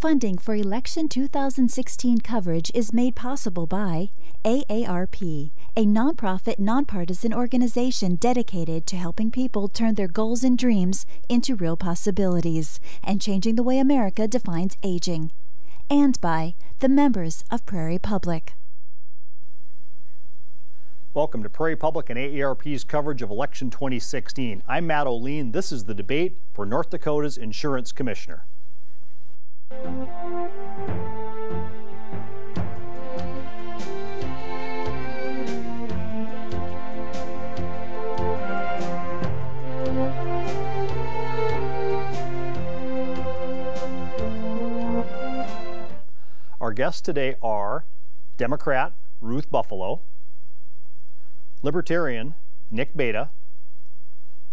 Funding for Election 2016 coverage is made possible by AARP, a nonprofit, nonpartisan organization dedicated to helping people turn their goals and dreams into real possibilities and changing the way America defines aging. And by the members of Prairie Public. Welcome to Prairie Public and AARP's coverage of Election 2016. I'm Matt Olien. This is the debate for North Dakota's Insurance Commissioner. Our guests today are Democrat Ruth Buffalo, Libertarian Nick Bata,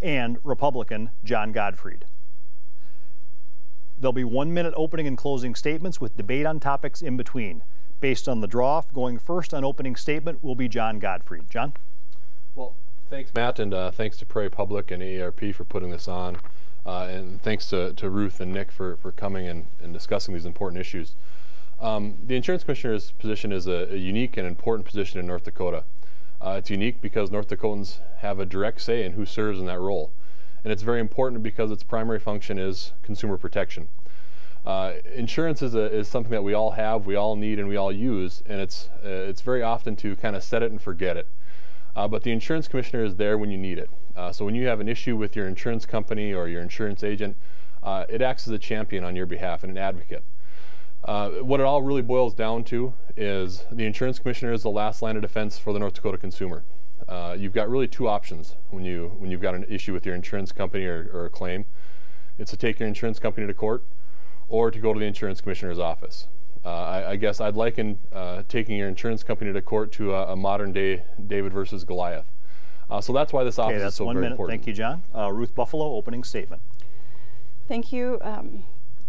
and Republican Jon Godfread. There'll be one minute opening and closing statements with debate on topics in between. Based on the draw, going first on opening statement will be Jon Godfread. Jon? Well, thanks, Matt, and uh, thanks to Prairie Public and AARP for putting this on. Uh, and thanks to, to Ruth and Nick for, for coming and, and discussing these important issues. Um, the insurance commissioner's position is a, a, unique and important position in North Dakota. Uh, it's unique because North Dakotans have a direct say in who serves in that role and it's very important because its primary function is consumer protection. Uh, insurance is, a, is something that we all have, we all need, and we all use, and it's, uh, it's very often to kind of set it and forget it. Uh, but the insurance commissioner is there when you need it. Uh, so when you have an issue with your insurance company or your insurance agent, uh, it acts as a champion on your behalf and an advocate. Uh, what it all really boils down to is the insurance commissioner is the last line of defense for the North Dakota consumer uh, you've got really two options when you when you've got an issue with your insurance company or, or, a claim. It's to take your insurance company to court, or to go to the insurance commissioner's office. Uh, I, I, guess I'd liken uh, taking your insurance company to court to a, a modern day David versus Goliath. Uh, so that's why this office okay, is so one very minute. important. Thank you, Jon. Uh, Ruth Buffalo, opening statement. Thank you. Um,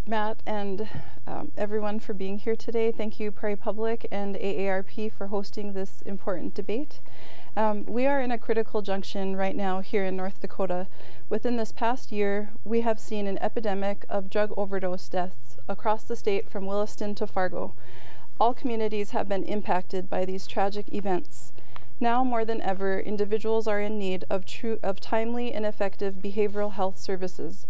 Matt and um, everyone for being here today. Thank you, Prairie Public and AARP for hosting this important debate. Um, we are in a critical junction right now here in North Dakota. Within this past year, we have seen an epidemic of drug overdose deaths across the state from Williston to Fargo. All communities have been impacted by these tragic events. Now more than ever, individuals are in need of, true, of timely and effective behavioral health services.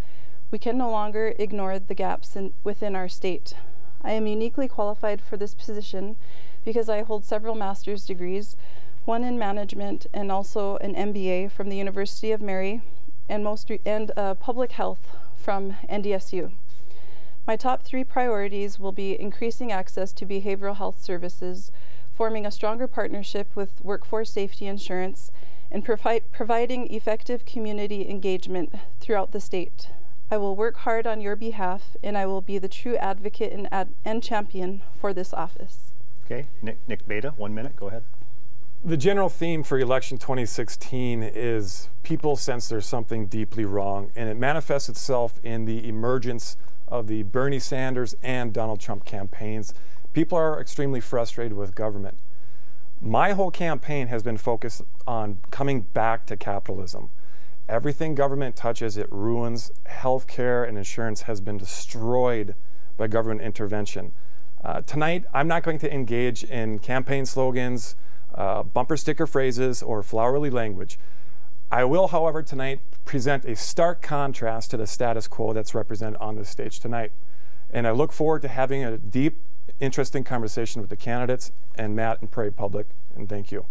We can no longer ignore the gaps in, within our state. I am uniquely qualified for this position because I hold several master's degrees, one in management and also an MBA from the University of Mary and, most and uh, public health from NDSU. My top three priorities will be increasing access to behavioral health services, forming a stronger partnership with workforce safety insurance, and provi providing effective community engagement throughout the state. I will work hard on your behalf, and I will be the true advocate and, ad and champion for this office. Okay, Nick, Nick Bata, one minute, go ahead. The general theme for election 2016 is people sense there's something deeply wrong, and it manifests itself in the emergence of the Bernie Sanders and Donald Trump campaigns. People are extremely frustrated with government. My whole campaign has been focused on coming back to capitalism. Everything government touches, it ruins. Healthcare and insurance has been destroyed by government intervention. Uh, tonight, I'm not going to engage in campaign slogans, uh, bumper sticker phrases, or flowery language. I will, however, tonight present a stark contrast to the status quo that's represented on this stage tonight. And I look forward to having a deep, interesting conversation with the candidates and Matt and Prairie Public, and thank you.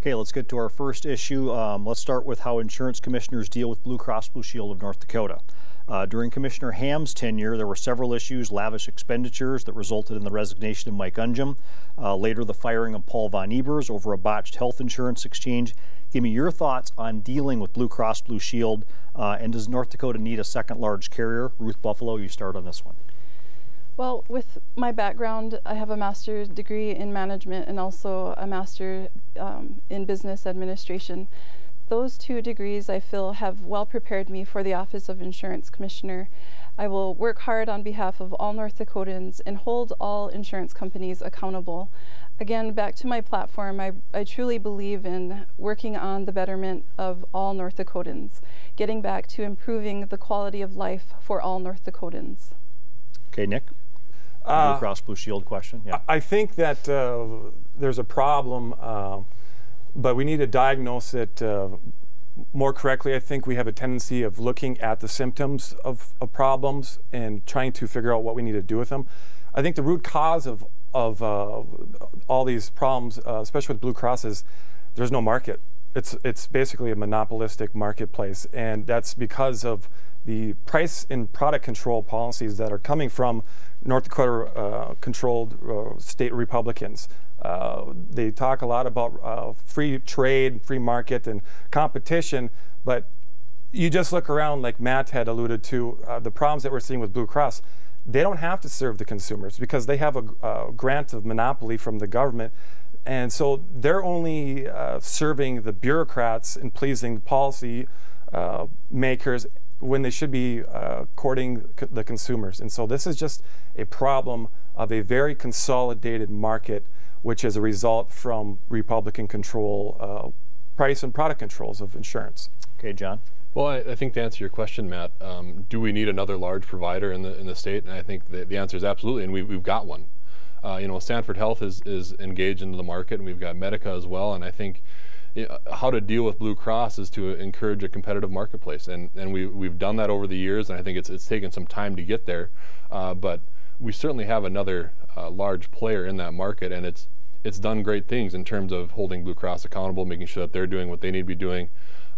Okay, let's get to our first issue. Um, let's start with how insurance commissioners deal with Blue Cross Blue Shield of North Dakota. Uh, during Commissioner Hamm's tenure, there were several issues, lavish expenditures that resulted in the resignation of Mike Unhjem. Uh, later, the firing of Paul Von Ebers over a botched health insurance exchange. Give me your thoughts on dealing with Blue Cross Blue Shield, uh, and does North Dakota need a second large carrier? Ruth Buffalo, you start on this one. Well, with my background, I have a master's degree in management and also a master um, in business administration. Those two degrees I feel have well prepared me for the Office of Insurance Commissioner. I will work hard on behalf of all North Dakotans and hold all insurance companies accountable. Again, back to my platform, I, I truly believe in working on the betterment of all North Dakotans, getting back to improving the quality of life for all North Dakotans. Okay, Nick. Uh, Blue Cross Blue Shield question. Yeah. I think that uh, there's a problem, uh, but we need to diagnose it uh, more correctly. I think we have a tendency of looking at the symptoms of, of, problems and trying to figure out what we need to do with them. I think the root cause of of uh, all these problems, uh, especially with Blue Cross, is there's no market. It's it's basically a monopolistic marketplace, and that's because of the price and product control policies that are coming from North Dakota uh, controlled uh, state Republicans. Uh, they talk a lot about uh, free trade, free market, and competition, but you just look around, like Matt had alluded to, uh, the problems that we're seeing with Blue Cross. They don't have to serve the consumers because they have a, grant of monopoly from the government. And so they're only uh, serving the bureaucrats and pleasing the policy makers when they should be uh, courting the consumers. And so this is just a problem of a very consolidated market, which is a result from Republican control, uh, price and product controls of insurance. Okay, Jon. Well, I, I, think to answer your question, Matt, um, do we need another large provider in the in the state? And I think the, the answer is absolutely, and we, we've got one. Uh, you know, Sanford Health is is engaged into the market, and we've got Medica as well. And I think how to deal with Blue Cross is to encourage a competitive marketplace, and and we we've done that over the years, and I think it's it's taken some time to get there, uh, but we certainly have another uh, large player in that market, and it's it's done great things in terms of holding Blue Cross accountable, making sure that they're doing what they need to be doing,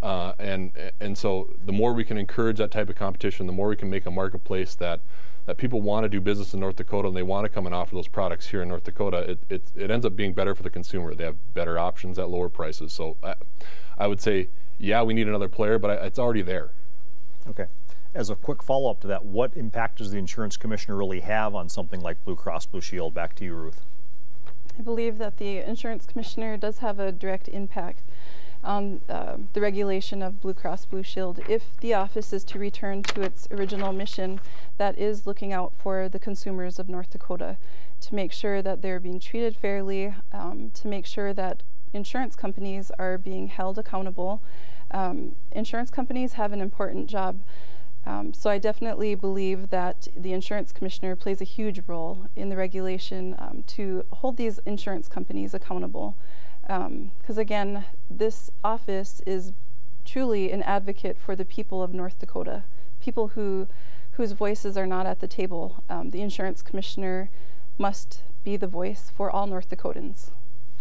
uh, and and so the more we can encourage that type of competition, the more we can make a marketplace that that people want to do business in North Dakota and they want to come and offer those products here in North Dakota, it, it, it ends up being better for the consumer. They have better options at lower prices. So I, I would say, yeah, we need another player, but I, it's already there. Okay. As a quick follow up to that, what impact does the insurance commissioner really have on something like Blue Cross Blue Shield? Back to you, Ruth. I believe that the insurance commissioner does have a direct impact on uh, the regulation of Blue Cross Blue Shield. If the office is to return to its original mission, that is looking out for the consumers of North Dakota to make sure that they're being treated fairly, um, to make sure that insurance companies are being held accountable. Um, insurance companies have an important job. Um, so I definitely believe that the insurance commissioner plays a huge role in the regulation um, to hold these insurance companies accountable because um, again, this office is truly an advocate for the people of North Dakota, people who whose voices are not at the table. Um, the insurance commissioner must be the voice for all North Dakotans.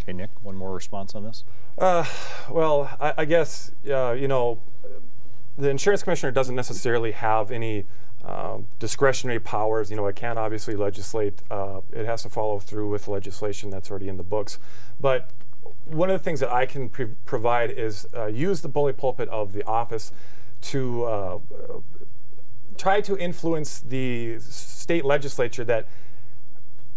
Okay, Nick, one more response on this? Uh, well, I, I guess, uh, you know, the insurance commissioner doesn't necessarily have any uh, discretionary powers. You know, it can't obviously legislate. Uh, it has to follow through with legislation that's already in the books. But one of the things that I can provide is uh, use the bully pulpit of the office to uh, try to influence the state legislature that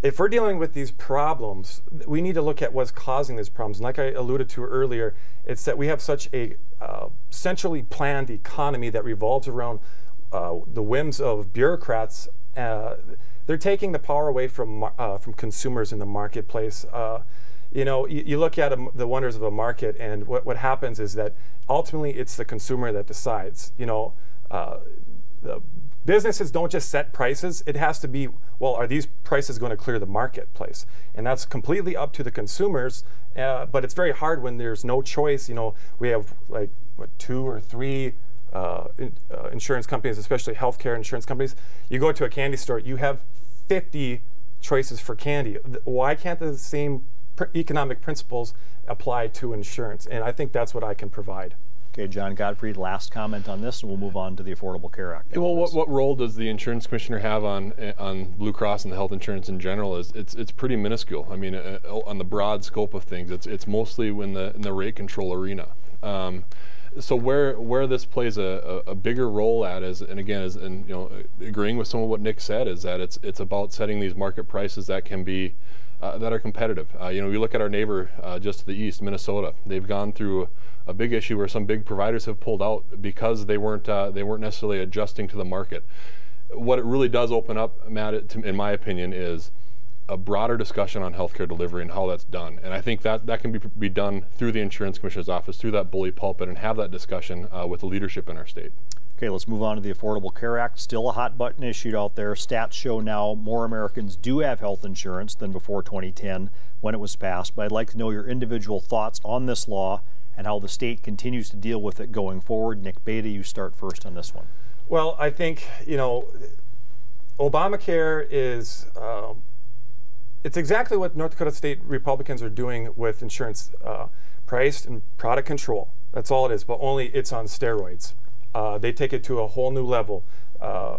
if we're dealing with these problems, we need to look at what's causing these problems. And like I alluded to earlier, it's that we have such a uh, centrally planned economy that revolves around uh, the whims of bureaucrats. Uh, they're taking the power away from uh, from consumers in the marketplace. Uh, you know, you, you look at a, the wonders of a market, and what, what happens is that ultimately it's the consumer that decides. You know, uh, the businesses don't just set prices. It has to be, well, are these prices going to clear the marketplace? And that's completely up to the consumers. Uh, but it's very hard when there's no choice. You know, we have like what two or three uh, in, uh, insurance companies, especially healthcare insurance companies. You go to a candy store, you have 50 choices for candy. Why can't the same pr economic principles apply to insurance. And I think that's what I can provide. Okay, Jon Godfread, last comment on this, and we'll move on to the Affordable Care Act. Well, what, what role does the insurance commissioner have on on Blue Cross and the health insurance in general? Is it's it's pretty minuscule. I mean, uh, uh on the broad scope of things, it's it's mostly in the in the rate control arena. Um, so where where this plays a, a, a, bigger role at is, and again, is and you know, agreeing with some of what Nick said, is that it's it's about setting these market prices that can be uh, that are competitive. Uh, you know, we look at our neighbor uh, just to the east, Minnesota. They've gone through a big issue where some big providers have pulled out because they weren't uh, they weren't necessarily adjusting to the market. What it really does open up, Matt, in my opinion, is a broader discussion on healthcare delivery and how that's done. And I think that that can be, be done through the insurance commissioner's office, through that bully pulpit, and have that discussion uh, with the leadership in our state. Okay, let's move on to the Affordable Care Act. Still a hot button issue out there. Stats show now more Americans do have health insurance than before 2010 when it was passed. But I'd like to know your individual thoughts on this law and how the state continues to deal with it going forward. Nick Bata, you start first on this one. Well, I think, you know, Obamacare is. Uh, it's exactly what North Dakota State Republicans are doing with insurance uh, price and product control. That's all it is, but only it's on steroids. Uh, they take it to a whole new level. Uh,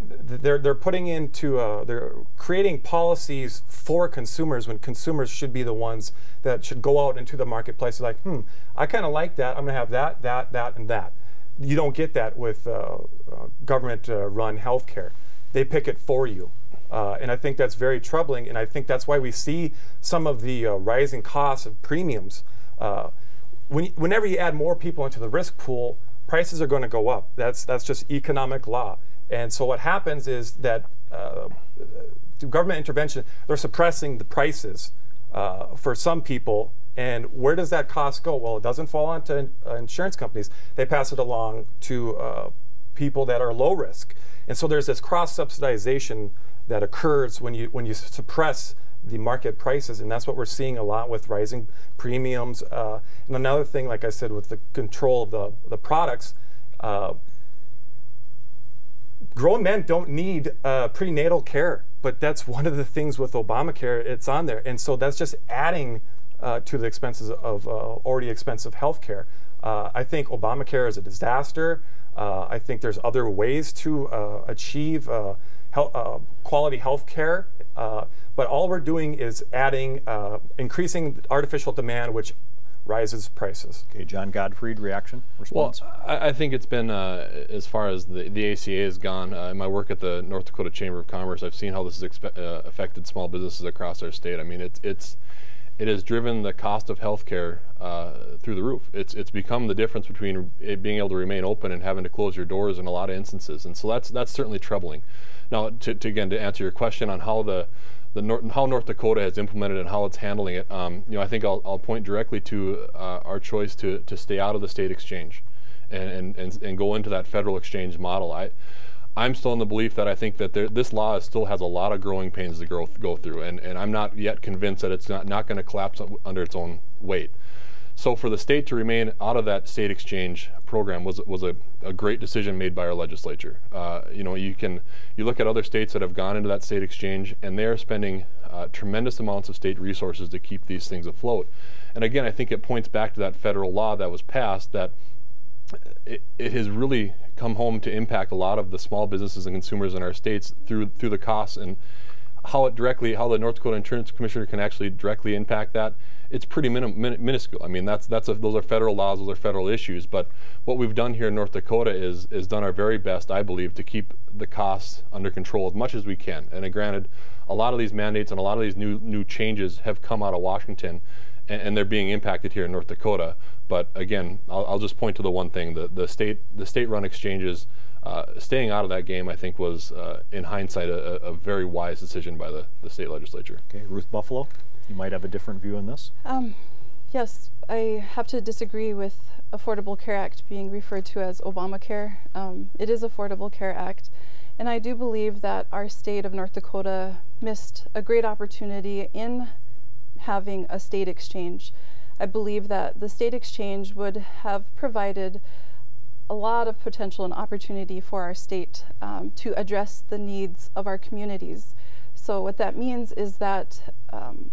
they're they're putting into uh, they're creating policies for consumers when consumers should be the ones that should go out into the marketplace like hmm I kind of like that I'm gonna have that that that and that you don't get that with uh, uh, government run healthcare they pick it for you and I think that's very troubling and I think that's why we see some of the rising costs of premiums when, whenever you add more people into the risk pool prices are going to go up. That's that's just economic law. And so what happens is that uh, government intervention, they're suppressing the prices uh, for some people. And where does that cost go? Well, it doesn't fall onto uh, insurance companies. They pass it along to uh, people that are low risk. And so there's this cross subsidization that occurs when you when you suppress the market prices, and that's what we're seeing a lot with rising premiums. Uh, and another thing, like I said, with the control of the, the products, uh, grown men don't need uh, prenatal care, but that's one of the things with Obamacare, it's on there. And so that's just adding uh, to the expenses of uh, already expensive health care. Uh, I think Obamacare is a disaster. I think there's other ways to achieve health, quality health care but all we're doing is adding, uh, increasing artificial demand, which rises prices. Okay, Jon Godfread, reaction, response? Well, I, I think it's been, uh, as far as the, the ACA has gone, uh, in my work at the North Dakota Chamber of Commerce, I've seen how this has uh, affected small businesses across our state. I mean, it's, it's, it has driven the cost of healthcare uh, through the roof. It's it's become the difference between being able to remain open and having to close your doors in a lot of instances, and so that's that's certainly troubling. Now, to, to again to answer your question on how the North, how North Dakota has implemented and how it's handling it, um, you know, I think I'll, I'll point directly to uh, our choice to, to stay out of the state exchange and, and, and, and, go into that federal exchange model. I, I'm still in the belief that I think that there, this law still has a lot of growing pains to go, go through, and, and I'm not yet convinced that it's not, not going to collapse under its own weight. So for the state to remain out of that state exchange program was was a, a great decision made by our legislature. Uh, you know, you can you look at other states that have gone into that state exchange, and they're spending uh, tremendous amounts of state resources to keep these things afloat. And again, I think it points back to that federal law that was passed that it, it has really come home to impact a lot of the small businesses and consumers in our states through through the costs and how it directly how the North Dakota Insurance Commissioner can actually directly impact that it's pretty minim, min, minuscule. I mean, that's that's a, those are federal laws, those are federal issues. But what we've done here in North Dakota is is done our very best, I believe, to keep the costs under control as much as we can. And uh, granted, a lot of these mandates and a lot of these new new changes have come out of Washington, and, and they're being impacted here in North Dakota. But again, I'll, I'll just point to the one thing: the the state the state-run exchanges. Uh, staying out of that game, I think, was, uh, in hindsight, a, a, very wise decision by the, the state legislature. Okay, Ruth Buffalo. You might have a different view on this? Um, yes, I have to disagree with Affordable Care Act being referred to as Obamacare. Um, it is Affordable Care Act, and I do believe that our state of North Dakota missed a great opportunity in having a state exchange. I believe that the state exchange would have provided a lot of potential and opportunity for our state um, to address the needs of our communities. So what that means is that um,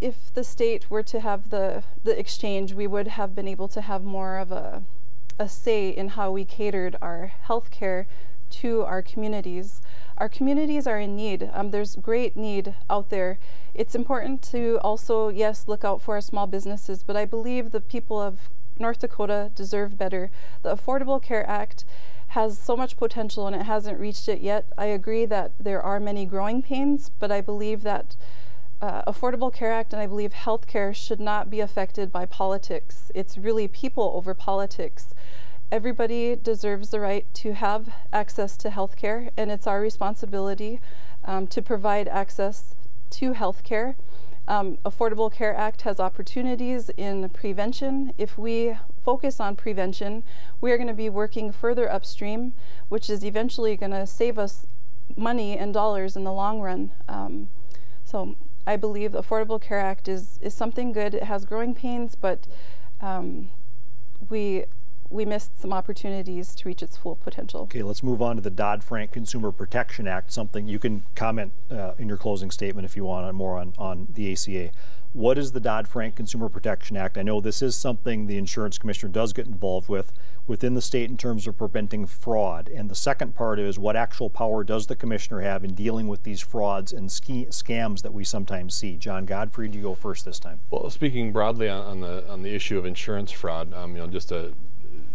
if the state were to have the, the exchange, we would have been able to have more of a, a say in how we catered our health care to our communities. Our communities are in need. Um, there's great need out there. It's important to also, yes, look out for our small businesses, but I believe the people of North Dakota deserve better. The Affordable Care Act has so much potential and it hasn't reached it yet. I agree that there are many growing pains, but I believe that uh, Affordable Care Act and I believe healthcare should not be affected by politics. It's really people over politics. Everybody deserves the right to have access to healthcare, and it's our responsibility um, to provide access to health healthcare. Um, Affordable Care Act has opportunities in prevention. If we focus on prevention, we are going to be working further upstream, which is eventually going to save us money and dollars in the long run. Um, so I believe the Affordable Care Act is, is something good. It has growing pains, but um, we we missed some opportunities to reach its full potential. Okay, let's move on to the Dodd-Frank Consumer Protection Act, something you can comment uh, in your closing statement if you want on more on, on the ACA. What is the Dodd-Frank Consumer Protection Act? I know this is something the insurance commissioner does get involved with within the state in terms of preventing fraud. And the second part is what actual power does the commissioner have in dealing with these frauds and scams that we sometimes see? Jon Godfread, you go first this time. Well, speaking broadly on, on the on the issue of insurance fraud, um, you know, just to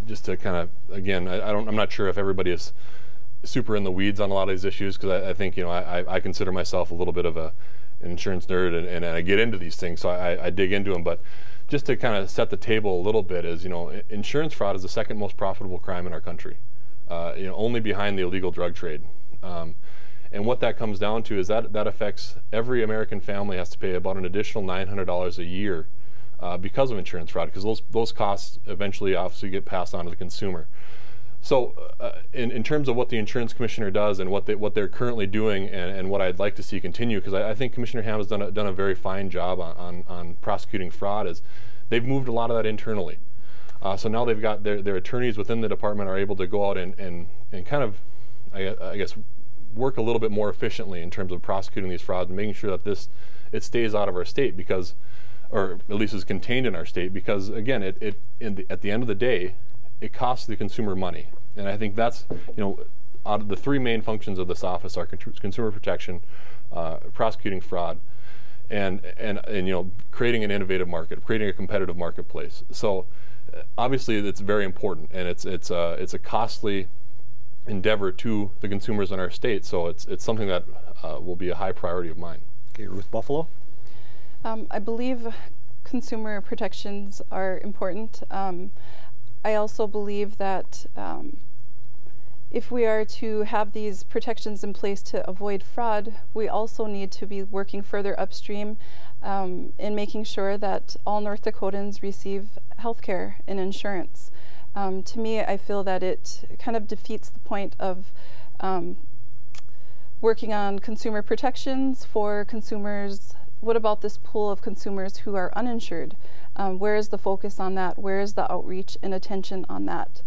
just to kind of again, I, I, don't, I'm not sure if everybody is super in the weeds on a lot of these issues because I, I, think you know I, I consider myself a little bit of a an insurance nerd and, and, I get into these things, so I, I dig into them. But just to kind of set the table a little bit is you know insurance fraud is the second most profitable crime in our country, uh, you know only behind the illegal drug trade. Um, and what that comes down to is that that affects every American family has to pay about an additional $900 a year uh, because of insurance fraud, because those those costs eventually obviously get passed on to the consumer. So, uh, in, in terms of what the insurance commissioner does and what they what they're currently doing, and, and what I'd like to see continue, because I, I, think Commissioner Hamm has done a, done a very fine job on, on, on prosecuting fraud, is they've moved a lot of that internally. Uh, so now they've got their, their attorneys within the department are able to go out and, and, and kind of, I, I guess, work a little bit more efficiently in terms of prosecuting these frauds and making sure that this it stays out of our state because or at least is contained in our state because again it, it the, at the end of the day it costs the consumer money. And i think that's you know out of the three main functions of this office are consumer protection uh, prosecuting fraud and, and and you know creating an innovative market creating a competitive marketplace. So uh, obviously it's very important and it's it's a it's a costly endeavor to the consumers in our state. So it's it's something that uh, will be a high priority of mine. Okay ruth buffalo um, I believe consumer protections are important. Um, I also believe that um, if we are to have these protections in place to avoid fraud, we also need to be working further upstream um, in making sure that all North Dakotans receive health care and insurance. Um, to me, I feel that it kind of defeats the point of um, working on consumer protections for consumers what about this pool of consumers who are uninsured? Um, where is the focus on that? Where is the outreach and attention on that?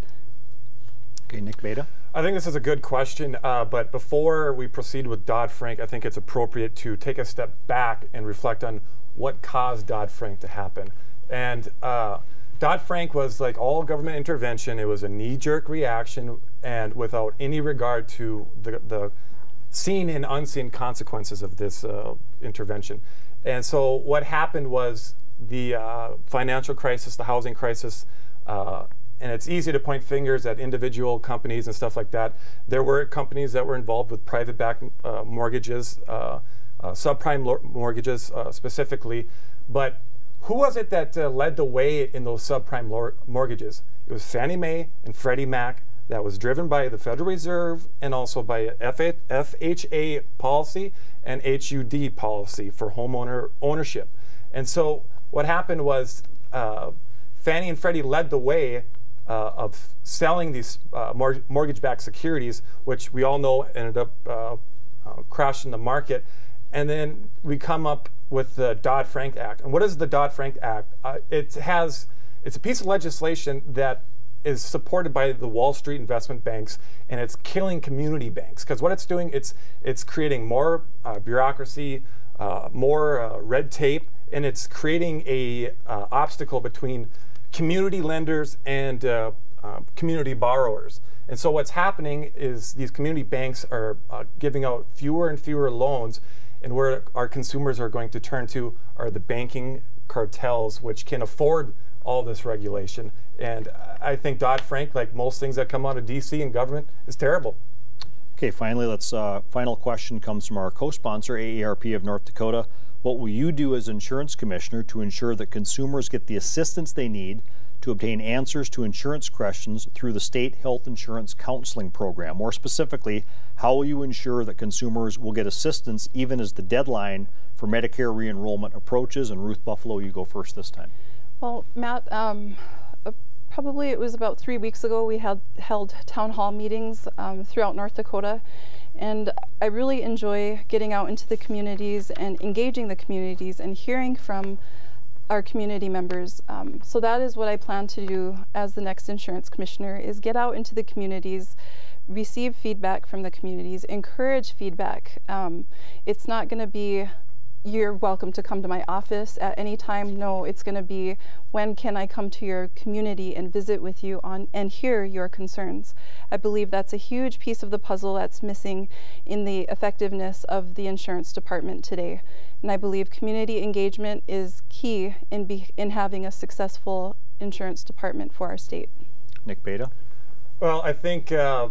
Okay, Nick Bata. I think this is a good question, uh, but before we proceed with Dodd-Frank, I think it's appropriate to take a step back and reflect on what caused Dodd-Frank to happen. And uh, Dodd-Frank was like all government intervention. It was a knee-jerk reaction and without any regard to the, the seen and unseen consequences of this uh, intervention. And so what happened was the uh, financial crisis, the housing crisis, uh, and it's easy to point fingers at individual companies and stuff like that. There were companies that were involved with private back uh, mortgages, uh, uh, subprime mortgages specifically, but who was it that led the way in those subprime mortgages? It was Fannie Mae and Freddie Mac that was driven by the Federal Reserve and also by FHA policy and HUD policy for homeowner ownership. And so what happened was uh, Fannie and Freddie led the way uh, of selling these uh, mor mortgage-backed securities, which we all know ended up uh, uh, crashing the market. And then we come up with the Dodd-Frank Act. And what is the Dodd-Frank Act? Uh, it has it's a piece of legislation that is supported by the Wall Street investment banks, and it's killing community banks because what it's doing, it's it's creating more uh, bureaucracy, uh, more uh, red tape, and it's creating a uh, obstacle between community lenders and uh, uh, community borrowers. And so what's happening is these community banks are giving out fewer and fewer loans, and where our consumers are going to turn to are the banking cartels, which can afford all this regulation. And I think Dodd Frank, like most things that come out of D.C. and government, is terrible. Okay, finally, let's. Uh, final question comes from our co-sponsor, AARP of North Dakota. What will you do as insurance commissioner to ensure that consumers get the assistance they need to obtain answers to insurance questions through the state health insurance counseling program? More specifically, how will you ensure that consumers will get assistance even as the deadline for Medicare re-enrollment approaches? And Ruth Buffalo, you go first this time. Well, Matt, um, probably it was about three weeks ago, we had held town hall meetings um, throughout North Dakota. And I really enjoy getting out into the communities and engaging the communities and hearing from our community members. Um, so that is what I plan to do as the next insurance commissioner is get out into the communities, receive feedback from the communities, encourage feedback. Um, it's not going to be you're welcome to come to my office at any time. No, it's going to be when can I come to your community and visit with you on and hear your concerns. I believe that's a huge piece of the puzzle that's missing in the effectiveness of the insurance department today. And I believe community engagement is key in be, in having a successful insurance department for our state. Nick Bata. Well, I think, uh,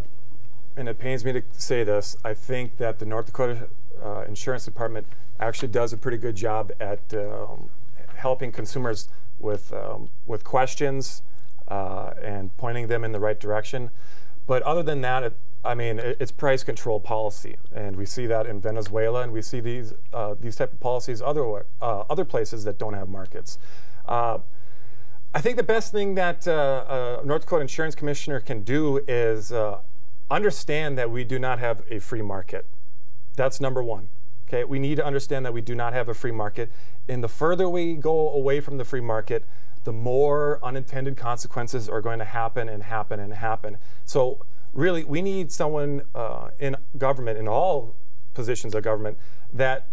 and it pains me to say this, I think that the North Dakota uh, Insurance Department actually does a pretty good job at um, helping consumers with, um, with questions uh, and pointing them in the right direction. But other than that, it, I mean, it, it's price control policy, and we see that in Venezuela, and we see these uh, these type of policies other uh, other places that don't have markets. Uh, I think the best thing that uh, a North Dakota Insurance Commissioner can do is uh, understand that we do not have a free market. That's number one. Okay, we need to understand that we do not have a free market. And the further we go away from the free market, the more unintended consequences are going to happen and happen and happen. So really, we need someone uh, in government, in all positions of government, that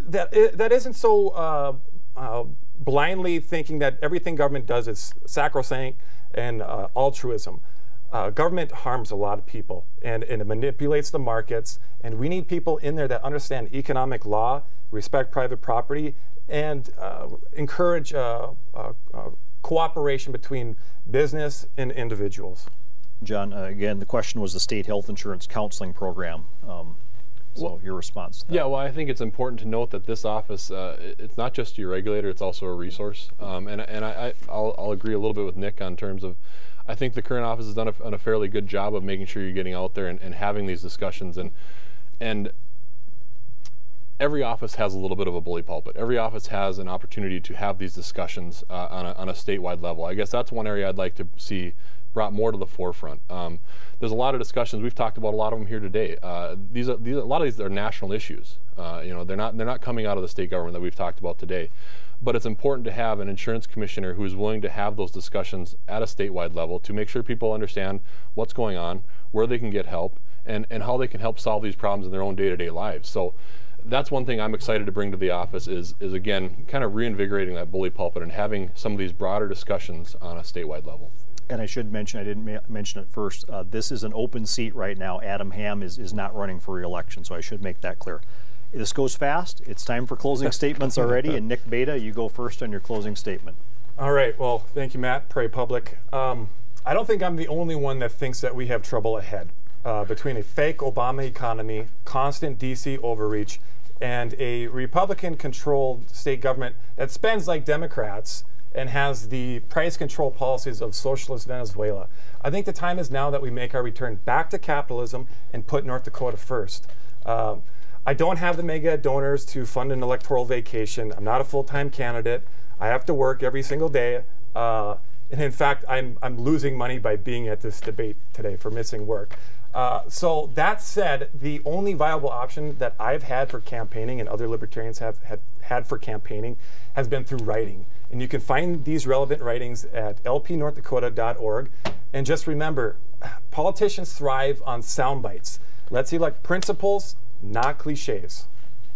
that that isn't so uh, uh, blindly thinking that everything government does is sacrosanct and uh, altruism uh, government harms a lot of people and, and, it manipulates the markets. And we need people in there that understand economic law, respect private property, and uh, encourage uh, uh, uh cooperation between business and individuals. Jon, uh, again, the question was the state health insurance counseling program. Um, so well, your response? Yeah, well, I think it's important to note that this office, it's not just your regulator; it's also a resource. Um, and and I, will I'll agree a little bit with Nick on terms of I think the current office has done a, done a fairly good job of making sure you're getting out there and, and having these discussions and and every office has a little bit of a bully pulpit. Every office has an opportunity to have these discussions uh, on, a, on a statewide level. I guess that's one area I'd like to see brought more to the forefront. Um, there's a lot of discussions. We've talked about a lot of them here today. Uh, these, are, these, a lot of these are national issues. Uh, you know, they're not they're not coming out of the state government that we've talked about today but it's important to have an insurance commissioner who is willing to have those discussions at a statewide level to make sure people understand what's going on, where they can get help, and, and how they can help solve these problems in their own day-to-day lives. So that's one thing I'm excited to bring to the office is, is again, kind of reinvigorating that bully pulpit and having some of these broader discussions on a statewide level. And I should mention, I didn't mention it first, uh, this is an open seat right now. Adam Hamm is, is not running for reelection, so I should make that clear. This goes fast. It's time for closing statements already. And Nick Bata, you go first on your closing statement. All right. Well, thank you, Matt. Prairie Public. Um, I don't think I'm the only one that thinks that we have trouble ahead uh, between a fake Obama economy, constant DC overreach, and a Republican controlled state government that spends like Democrats and has the price control policies of socialist Venezuela. I think the time is now that we make our return back to capitalism and put North Dakota first. Um, I don't have the mega donors to fund an electoral vacation. I'm not a full-time candidate. I have to work every single day. Uh, and in fact, I'm, I'm losing money by being at this debate today for missing work. Uh, so that said, the only viable option that I've had for campaigning and other libertarians have had, had for campaigning has been through writing. And you can find these relevant writings at lpnorthdakota.org. And just remember, politicians thrive on sound bites. Let's elect principles, not cliches.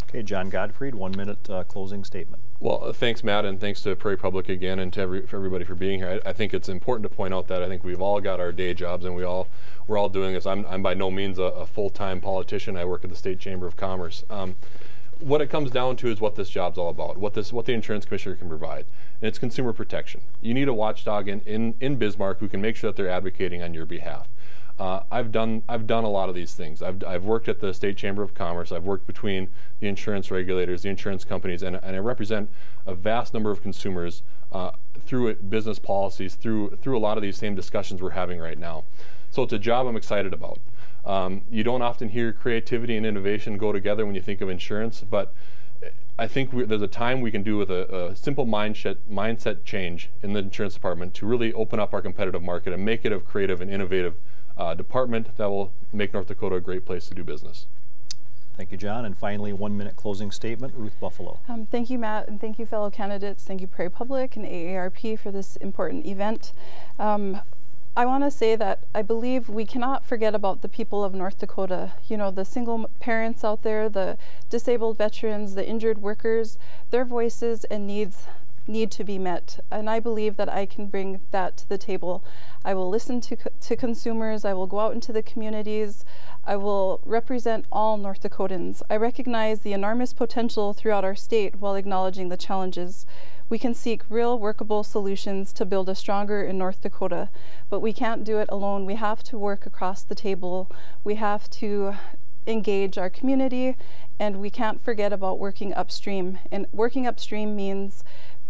Okay, Jon Godfread, one minute uh, closing statement. Well, uh, thanks, Matt, and thanks to Prairie Public again and to every, for everybody for being here. I, I, think it's important to point out that I think we've all got our day jobs and we all we're all doing this. I'm, I'm by no means a, a full-time politician. I work at the State Chamber of Commerce. Um, what it comes down to is what this job's all about, what this what the insurance commissioner can provide, and it's consumer protection. You need a watchdog in, in, in Bismarck who can make sure that they're advocating on your behalf. Uh, I've done I've done a lot of these things. I've, I've worked at the State Chamber of Commerce. I've worked between the insurance regulators, the insurance companies, and, and I represent a vast number of consumers uh, through business policies, through through a lot of these same discussions we're having right now. So it's a job I'm excited about. Um, you don't often hear creativity and innovation go together when you think of insurance, but I think we, there's a time we can do with a, a, simple mindset mindset change in the insurance department to really open up our competitive market and make it a creative and innovative uh, department that will make North Dakota a great place to do business. Thank you, Jon. And finally, one minute closing statement, Ruth Buffalo. Um, thank you, Matt, and thank you, fellow candidates. Thank you, Prairie Public and AARP for this important event. Um, I want to say that I believe we cannot forget about the people of North Dakota. You know, the single parents out there, the disabled veterans, the injured workers, their voices and needs need to be met. And I believe that I can bring that to the table. I will listen to, to consumers, I will go out into the communities, I will represent all North Dakotans. I recognize the enormous potential throughout our state while acknowledging the challenges. We can seek real workable solutions to build a stronger in North Dakota, but we can't do it alone. We have to work across the table. We have to engage our community and we can't forget about working upstream. And working upstream means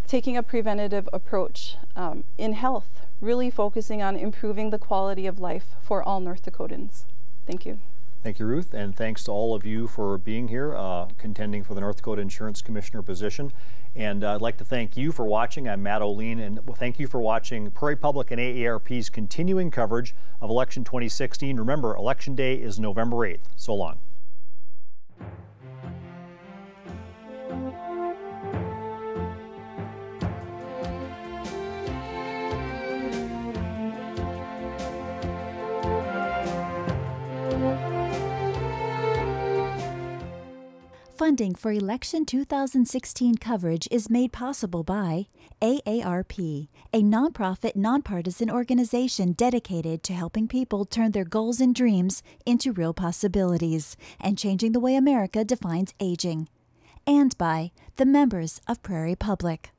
taking a preventative approach um, in health, really focusing on improving the quality of life for all North Dakotans. Thank you. Thank you, Ruth, and thanks to all of you for being here, uh, contending for the North Dakota Insurance Commissioner position. And uh, I'd like to thank you for watching. I'm Matt Olien, and thank you for watching Prairie Public and AARP's continuing coverage of election 2016. Remember, Election Day is November 8th. So long. Funding for Election 2016 coverage is made possible by AARP, a nonprofit, nonpartisan organization dedicated to helping people turn their goals and dreams into real possibilities and changing the way America defines aging. And by the members of Prairie Public.